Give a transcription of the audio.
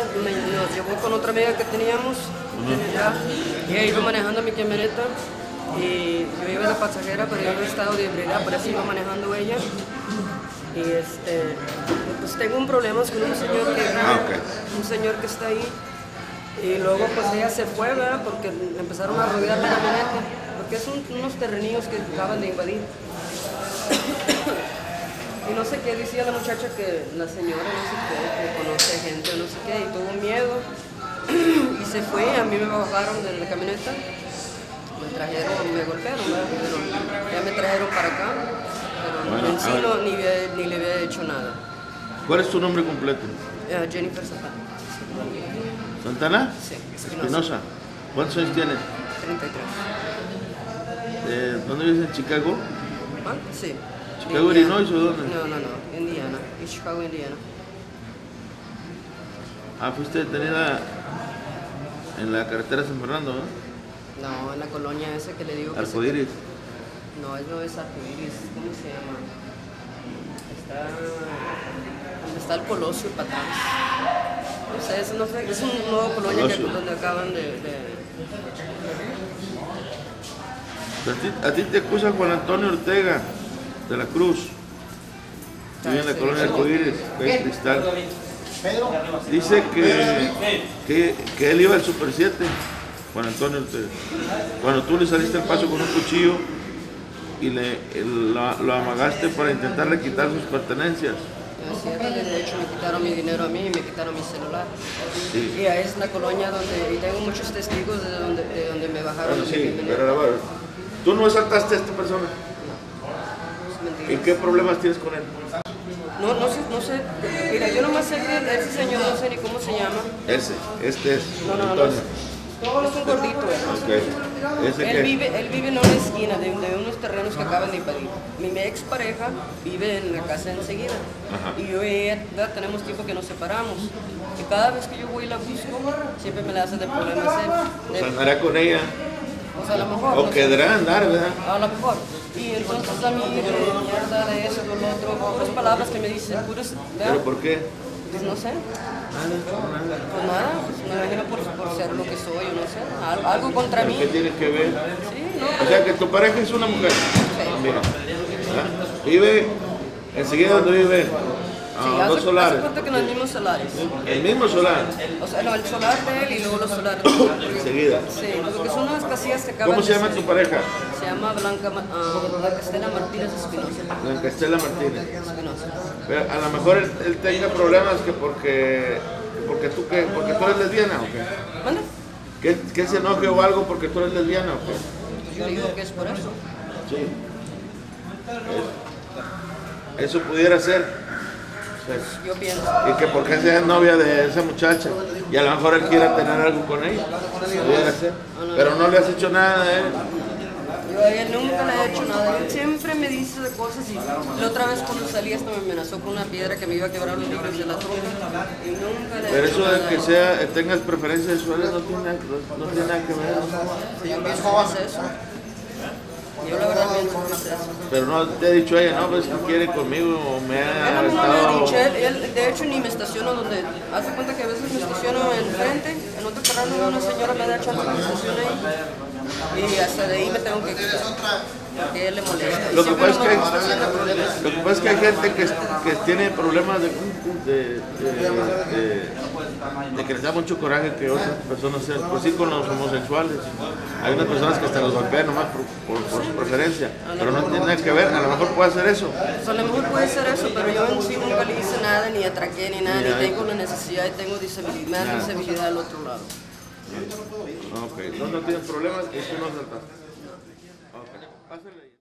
amiga me- nos llevó con otra amiga que teníamos, y ella iba manejando mi camioneta y yo iba de pasajera, pero yo había estado de ebriedad, por eso iba manejando ella. Y este, pues tengo un problema con un señor que, Ah, ok. un señor que está ahí. Y luego pues ella se fue, ¿verdad? Porque empezaron a rodear la camioneta, porque son unos terrenillos que acaban de invadir. Y no sé qué decía la muchacha que la señora no sé qué, que conoce gente o no sé qué, y tuvo miedo. y se fue, a mí me bajaron de la camioneta, me trajeron, me golpearon, ¿verdad? Pero ya me trajeron para acá, pero Bueno, en sí no, ni, le- ni le había hecho nada. ¿Cuál es tu nombre completo? Eh, Jennifer Zapata, ¿Santana? sí, Espinosa. ¿Cuántos años tienes? 33. Eh, ¿Dónde vives en Chicago? ¿Ah? Sí. ¿Chicago. Illinois o dónde? No, no, no, Indiana, en Chicago, Indiana. Ah, fuiste detenida en la carretera San Fernando, ¿no? No, en la colonia esa que le digo que se- Arcoíris. No, es no es arcoíris, ¿cómo se llama? Está. donde está el Colosio atrás. No sé, es, no sé, es un nuevo colonia que, donde acaban de. de- A ti, a ti te acusa Juan Antonio Ortega de la Cruz. Vive en la colonia Arcoíris, calle Cristal. Dice que, que, que él iba al Super 7, Juan Antonio Ortega. Cuando tú le saliste al paso con un cuchillo y le, el- lo, lo amagaste para intentarle quitar sus pertenencias. De hecho me quitaron mi dinero a mí y me quitaron mi celular. Sí. Y ahí es la colonia donde. Y tengo muchos testigos de donde, de donde me bajaron Bueno, sí, pero tú no asaltaste a esta persona. ¿Y qué problemas tienes con él? No, no sé, no sé. Mira, yo nomás sé que ese señor no sé ni cómo se llama. Ese, este es No, no, no. Antonio. No, es un gordito. eh. Ok. ¿Ese Él qué? vive, él vive en una esquina de, de unos terrenos que acaban de invadir. Mi ex pareja vive en la casa enseguida. Ajá. Y yo y ella tenemos tiempo que nos separamos. Y cada vez que yo voy y la busco, siempre me la hace de problemas él. O sea, andará con ella. O sea, a lo mejor. O no sé. quedará andar, ¿verdad? A lo mejor. Y entonces a mí de mierda, de eso, lo otro, puras palabras que me dicen, puras, ¿Pero por qué? pues no sé. Pues nada, pues me imagino por, por ser lo que soy, o no sé. Algo, contra mí. ¿Qué tiene que ver? Sí, no, O sea, que tu pareja es una mujer. Mira. ¿ah? Vive enseguida donde vive. Sí, Ah, hace, dos hace solares. cuenta que en los mismos solares. El mismo solar. O sea, no, el solar de él y luego los solares. Enseguida. Sí, porque son unas casillas que acaban ¿Cómo se llama tu pareja? Se llama Blanca, ah, Blanca Estela Martínez Espinosa. Blanca Estela Martínez. Espinosa. Pero a lo mejor él, él tenga problemas que porque, que porque, tú, que, porque tú eres lesbiana o qué. ¿Mande? Que, que se enoje o algo porque tú eres lesbiana o qué. Yo digo que es por eso. Sí. Es- Eso pudiera ser. Sea, Yo pienso. Y que porque sea novia de esa muchacha y a lo mejor él quiera tener algo con ella. Pero no le has hecho nada a él. Yo a ella nunca le he hecho nada. Él siempre me dice de cosas y la otra vez cuando salí hasta me amenazó con una piedra que me iba a quebrar los libros de la trompa. Y nunca le he Pero hecho eso de nada. que sea, tengas preferencias sexuales no tiene, nada- no tiene nada que ver. Yo pienso que es eso. Yo la verdad pienso que es eso. Pero no te ha dicho ella, no, pues que quiere conmigo o no me ha estado... él, de hecho ni me estaciono donde, hace cuenta que a veces me estaciono enfrente, en otro de una señora me da chance que me estacione ahí y hasta de ahí me tengo que quitar, porque él le molesta. Lo que, pasa es que, problemas. lo que pasa es que hay gente que, que tiene problemas de, de, de, de- de que les da mucho coraje que otras personas sean, pues sí con los homosexuales. Hay unas personas que hasta los golpean nomás por, por, por su preferencia, pero no tiene nada que ver, a lo mejor puede hacer eso. A lo mejor puede ser eso, pero yo en sí nunca le hice nada, ni atraqué, ni nada, ni tengo la necesidad y tengo disabilidad, disabilidad al otro lado. Ok, no, no tienes problemas tú no pásale.